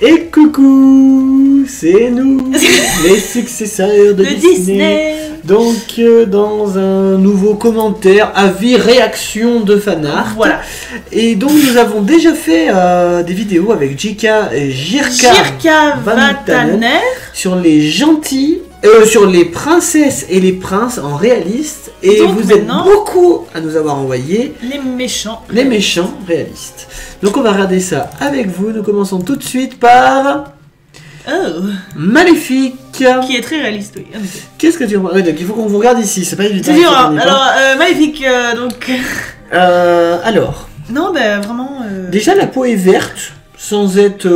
Et coucou, c'est nous, les successeurs de De Disney. Disney. Donc, euh, dans un nouveau commentaire, avis, réaction de fanart. Voilà. Et donc, nous avons déjà fait euh, des vidéos avec Jika et Jirka, Jirka sur les gentils, euh, sur les princesses et les princes en réaliste. Et Donc vous êtes beaucoup à nous avoir envoyé Les méchants. les méchants réalistes. Donc, on va regarder ça avec vous. Nous commençons tout de suite par Oh. Maléfique. Qui est très réaliste, oui. Qu'est-ce que tu ouais, donc, Il faut qu'on vous regarde ici, c'est pas évident. C'est dur, ça, hein. Alors, euh, Maléfique, euh, donc. Alors, Non, bah vraiment. déjà la peau est verte, sans être.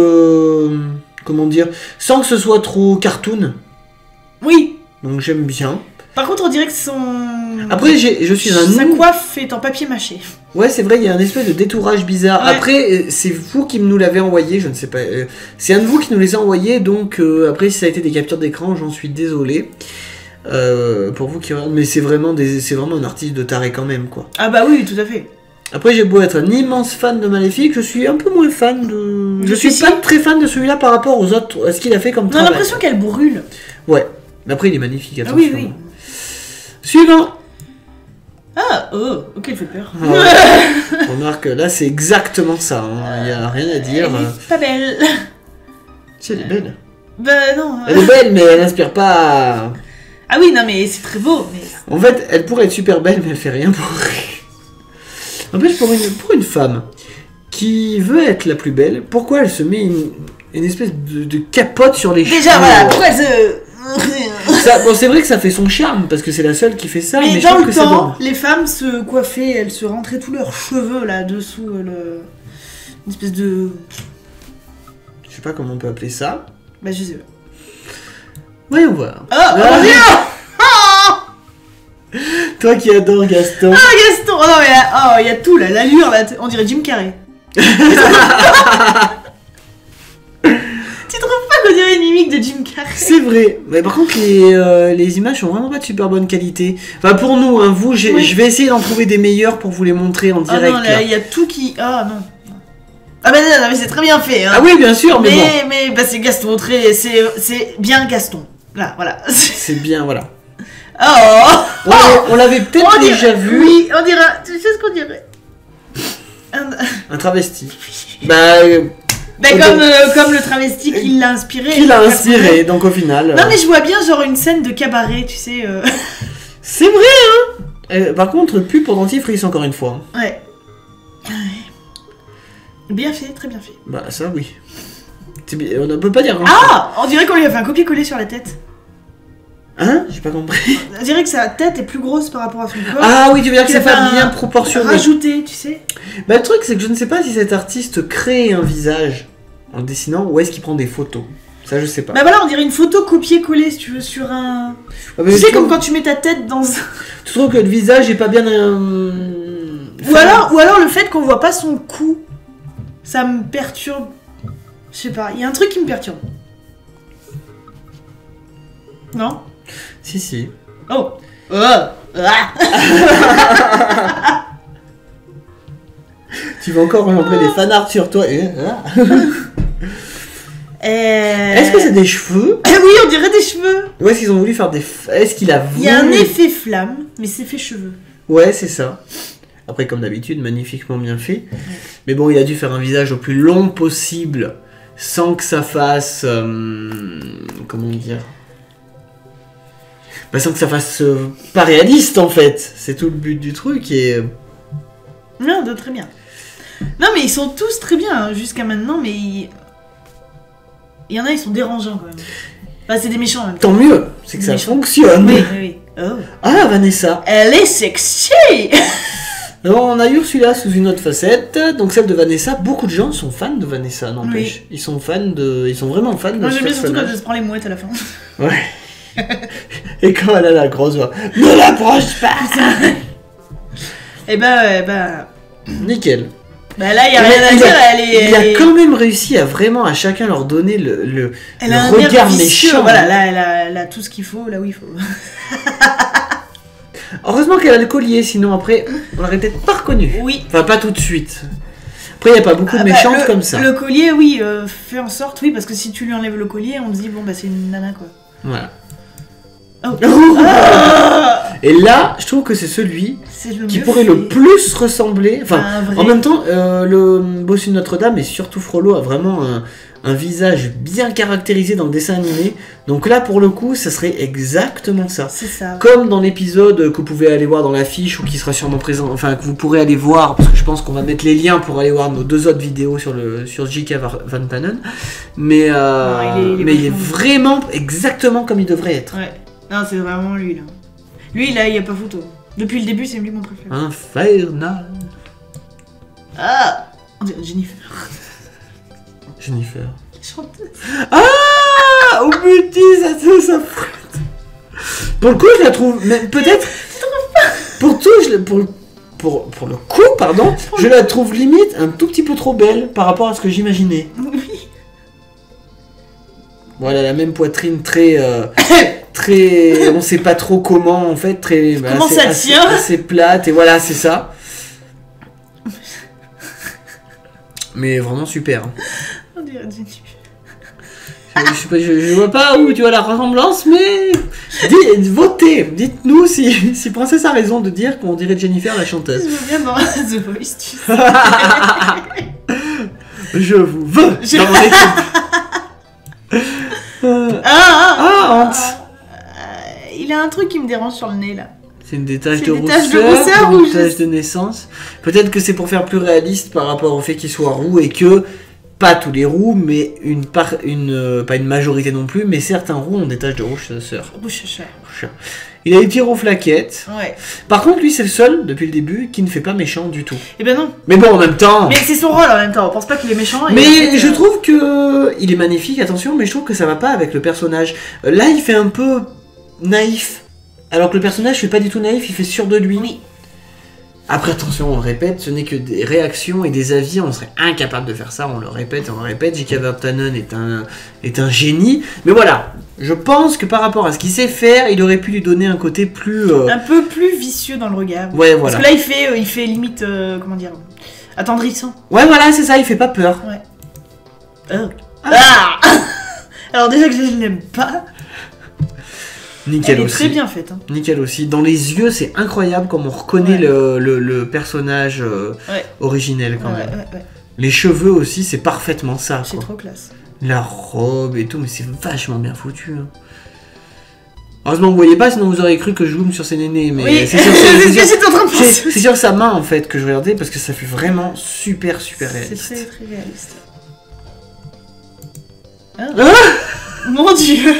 comment dire Sans que ce soit trop cartoon. Oui. Donc j'aime bien. Par contre, on dirait que son. Après, je suis un. Sa coiffe est en papier mâché. Ouais, c'est vrai, il y a un espèce de détourage bizarre. Ouais. Après, euh, c'est vous qui nous l'avez envoyé, je ne sais pas. euh, C'est un de vous qui nous les a envoyés, donc euh, après, si ça a été des captures d'écran, j'en suis désolé. Euh, pour vous qui regardez, mais c'est vraiment, des... c'est vraiment un artiste de taré quand même, quoi. Ah bah oui, tout à fait. Après, j'ai beau être un immense fan de Maléfique, je suis un peu moins fan de. Je Je suis suis pas très fan de celui-là par rapport aux autres, à ce qu'il a fait comme On a l'impression qu'elle brûle. Ouais. Mais après, il est magnifique, Ah attention. oui, oui. Suivant Ah, oh, ok, elle fait peur. Ah, Remarque, là, c'est exactement ça. Il n'y a rien à Elle dire. est pas belle. Si, elle est belle. Bah non. Elle est belle, mais elle n'inspire pas. Ah oui, non, mais c'est très beau. Mais... En fait, elle pourrait être super belle, mais elle fait rien pour. En plus, pour une, pour une femme qui veut être la plus belle, pourquoi elle se met une, une espèce de, de capote sur les Déjà, cheveux voilà, pourquoi elle se. Ça- bon, c'est vrai que ça fait son charme parce que c'est la seule qui fait ça, mais, Mais je dans trouve le que ça temps, les femmes se coiffaient, elles se rentraient tous leurs cheveux là dessous euh, le. Une espèce de. Je sais pas comment on peut appeler ça. Bah, je sais pas. Voyons voir. Oh, Ah. mon dieu Toi qui adores Gaston. Ah, Gaston Oh non, mais là, oh, il y a tout là, l'allure là, on dirait Jim Carrey. dirait une mimique de Jim Carrey C'est vrai. Mais par contre, les, euh, les images sont vraiment pas de super bonne qualité. Enfin, pour nous, hein, vous, j'ai- Oui. je vais essayer d'en trouver des meilleurs pour vous les montrer en Ah direct. non, là. là, il y a tout qui. Ah non. Ah bah non, non, mais c'est très bien fait. Hein. Ah oui, bien sûr, mais, mais, bon. mais bah, c'est Gaston, très, c'est, c'est bien Gaston. Là, voilà. C'est bien, voilà. Oh On l'avait- on l'avait peut-être On dirait- déjà vu. Oui, on dirait. Tu sais ce qu'on dirait? Un- Un travesti. Bah, euh, Bah, Ok. comme, euh, comme le travesti qui l'a inspiré. qui l'a inspiré, donc au final. Non, euh, mais je vois bien genre une scène de cabaret, tu sais. euh, C'est vrai, hein Euh, Par contre, pub pour dentifrice, encore une fois. Ouais. Ouais. Bien fait, très bien fait. Bah, ça, oui. On ne peut pas dire. hein. Ah On dirait qu'on lui a fait un copier-coller sur la tête. Hein? J'ai pas compris. On dirait que sa tête est plus grosse par rapport à son corps. Ah oui, tu veux dire que c'est pas fait bien proportionné. Rajouté, tu sais. Bah, le truc, c'est que je ne sais pas si cet artiste crée un visage en dessinant ou est-ce qu'il prend des photos? Ça, je sais pas. Bah voilà, on dirait une photo copier-coller si tu veux sur un. Ah, Tu sais, comme quand tu mets ta tête dans un. Tu trouves que le visage est pas bien. euh, Ou alors, ou alors le fait qu'on voit pas son cou, ça me perturbe. Je sais pas, il y a un truc qui me perturbe. Non? Si, si. Oh Ah Ah Tu vas encore montrer des fanarts sur toi. et- ah. Euh, Est-ce que c'est des cheveux Ah oui, on dirait des cheveux Ou est-ce qu'ils ont voulu faire des. Est-ce qu'il a voulu. Il y a un effet flamme, mais c'est fait cheveux. Ouais, c'est ça. Après, comme d'habitude, magnifiquement bien fait. Mais bon, il a dû faire un visage au plus long possible sans que ça fasse. euh, comment dire? Bah, Sans que ça fasse euh, pas réaliste en fait. C'est tout le but du truc et. euh, Non, de- très bien. Non, mais ils sont tous très bien hein, jusqu'à maintenant, mais il... y en a, ils sont dérangeants quand même. Enfin, c'est des méchants même. Tant mieux, c'est que ça fonctionne. Oui, oui, oui. Oh. Ah, Vanessa. Elle est sexy Alors, on a Ursula sous une autre facette, donc celle de Vanessa. Beaucoup de gens sont fans de Vanessa, n'empêche. Ils sont fans de. Ils sont vraiment fans de Moi j'aime bien surtout quand elle se prend les mouettes à la fin. Ouais. Et quand elle a la grosse voix, ne l'approche pas Et bah, ouais, bah. Nickel. Bah là, il y a rien à dire, elle est. Il elle a quand même réussi à vraiment à chacun leur donner le, le, Elle le a un regard méchant. Voilà, là, elle a, elle a tout ce qu'il faut, là où il faut. Heureusement qu'elle a le collier, sinon après, on l'aurait peut-être pas reconnu. Oui. Enfin, pas tout de suite. Après, il n'y a pas beaucoup Ah de bah, méchantes le- comme ça. Le collier, oui, euh, fais en sorte, oui, parce que si tu lui enlèves le collier, on se dit, bon, bah c'est une nana quoi. Voilà. Oh. Ah Et là, je trouve que c'est celui le qui pourrait fait. le plus ressembler. Enfin, vrai. en même temps, euh, le bossu de Notre-Dame et surtout Frollo a vraiment un, un visage bien caractérisé dans le dessin animé. Donc là, pour le coup, ça serait exactement ça. C'est ça. Comme dans l'épisode que vous pouvez aller voir dans l'affiche ou qui sera sûrement présent, enfin que vous pourrez aller voir, parce que je pense qu'on va mettre les liens pour aller voir nos deux autres vidéos sur le sur J.K. Van Panen. Mais, euh, Non, il est- il est mais il est vraiment exactement comme il devrait être. Ouais. Non, c'est vraiment lui là. Lui là, il n'y a pas photo. Depuis le début, c'est lui mon préféré. Infernal. Ah On dirait Jennifer. Jennifer. Chanteuse. Ah Au petit, ça ça, ça frotte. Pour le coup, je la trouve. Mais peut-être. Pour tout, je la- pour, le- pour, pour le coup, pardon, je la trouve limite un tout petit peu trop belle par rapport à ce que j'imaginais. Oui. Voilà, la même poitrine très. euh, très. On sait pas trop comment en fait, très. bah, Comment assez- ça assez- tient Assez plate, et voilà, c'est ça. Mais vraiment super. hein. On dirait. Je, je sais pas, je, je vois pas où tu vois la ressemblance, mais Dis- votez, dites-nous si, si Princesse a raison de dire qu'on dirait Jennifer la Je chanteuse. veux bien dans The Voice, tu sais. Je vous veux Je- dans mon équipe. A un truc qui me dérange sur le nez là. C'est une détache C'est de des taches de rousseur, rousseur une ou tache juste- de naissance? Peut-être que c'est pour faire plus réaliste par rapport au fait qu'il soit roux et que pas tous les roux, mais une part, une euh, pas une majorité non plus, mais certains roux ont des taches de rousseur. Cher. Il a les aux flaquettes. Ouais. Par contre, lui, c'est le seul depuis le début qui ne fait pas méchant du tout. Eh ben non. Mais bon, en même temps. Mais c'est son rôle en même temps. On pense pas qu'il est méchant. en Mais fait, je euh, trouve que il est magnifique, attention, mais je trouve que ça va pas avec le personnage. Euh, Là, il fait un peu naïf, alors que le personnage fait pas du tout naïf, il fait sûr de lui. Oui. Après, attention, on le répète, ce n'est que des réactions et des avis, on serait incapable de faire ça, on le répète et on le répète. J.K. Vertanen est un, est un génie, mais voilà, je pense que par rapport à ce qu'il sait faire, il aurait pu lui donner un côté plus. euh, Un peu plus vicieux dans le regard. Ouais, Parce voilà. que là, il fait, euh, il fait limite, euh, comment dire, attendrissant. Ouais, voilà, c'est ça, il fait pas peur. Ah Alors déjà que je ne l'aime pas, Nickel elle est aussi. très bien faite. hein. Nickel aussi. Dans les yeux, c'est incroyable comme on reconnaît Ouais. le, le- le personnage euh, Ouais. originel quand Ouais, même. Les cheveux aussi, c'est parfaitement ça. C'est trop classe. La robe et tout, mais c'est vachement bien foutu. hein. Heureusement, vous voyez pas, sinon vous auriez cru que je zoome sur ses nénés. Mais oui, c'est c'est sur, c'est c'est- c'est sa main en fait que je regardais parce que ça fait vraiment super super C'est réaliste. très très réaliste. Ah. Mon dieu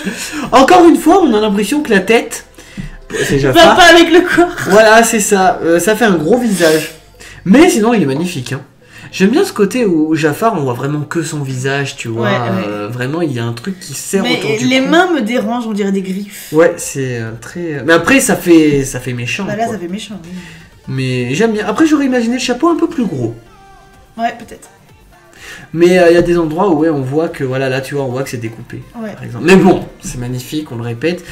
Encore une fois, on a l'impression que la tête, c'est Va pas avec le corps Voilà, c'est ça. Euh, ça fait un gros visage. Mais sinon, il est magnifique. hein. J'aime bien ce côté où Jafar, on voit vraiment que son visage, tu vois. Ouais, ouais. Euh, vraiment, il y a un truc qui sert Mais autour du les cou. mains me dérangent, on dirait des griffes. Ouais, c'est euh, très. Mais après, ça fait, ça fait méchant. Bah là, quoi. ça fait méchant. oui. Mais j'aime bien. Après, j'aurais imaginé le chapeau un peu plus gros. Ouais, peut-être. Mais euh, il y a des endroits où ouais, on voit que voilà, là, tu vois, on voit que c'est découpé. Ouais. Par exemple. Mais bon, c'est magnifique, on le répète.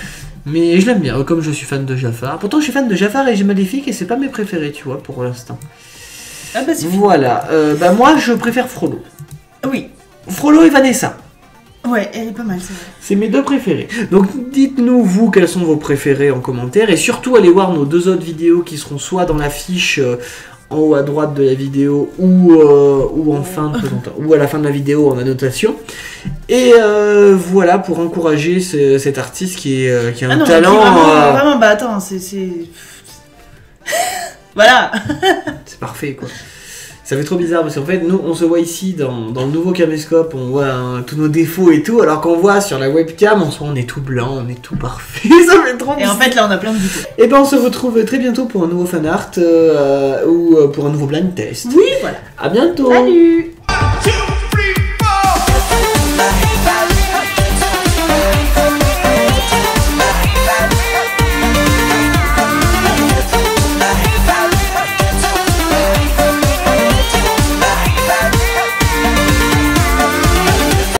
Mais je l'aime bien, comme je suis fan de Jafar. Pourtant, je suis fan de Jafar et j'ai Maléfique et c'est pas mes préférés, tu vois, pour l'instant. Ah bah c'est. Voilà. Euh, bah moi, je préfère Frollo. Oui. Frollo et Vanessa. Ouais, elle est pas mal, c'est vrai. C'est mes deux préférés. Donc dites-nous vous quels sont vos préférés en commentaire et surtout allez voir nos deux autres vidéos qui seront soit dans la fiche euh, en haut à droite de la vidéo ou, euh, ou en fin de présentation ou à la fin de la vidéo en annotation. Et euh, voilà pour encourager ce- cet artiste qui, est, euh, qui a un Ah non, mais talent. vraiment, vraiment, bah attends, c'est- voilà C'est parfait quoi. Ça fait trop bizarre parce qu'en fait, nous, on se voit ici dans, le nouveau caméscope, on voit hein, tous nos défauts et tout, alors qu'on voit sur la webcam, en soi, on est tout blanc, on est tout parfait. ça fait trop Et en fait, là, on a plein de défauts. Et eh ben, on se retrouve très bientôt pour un nouveau fan art euh, ou euh, pour un nouveau blind test. Oui, voilà. À bientôt. Salut.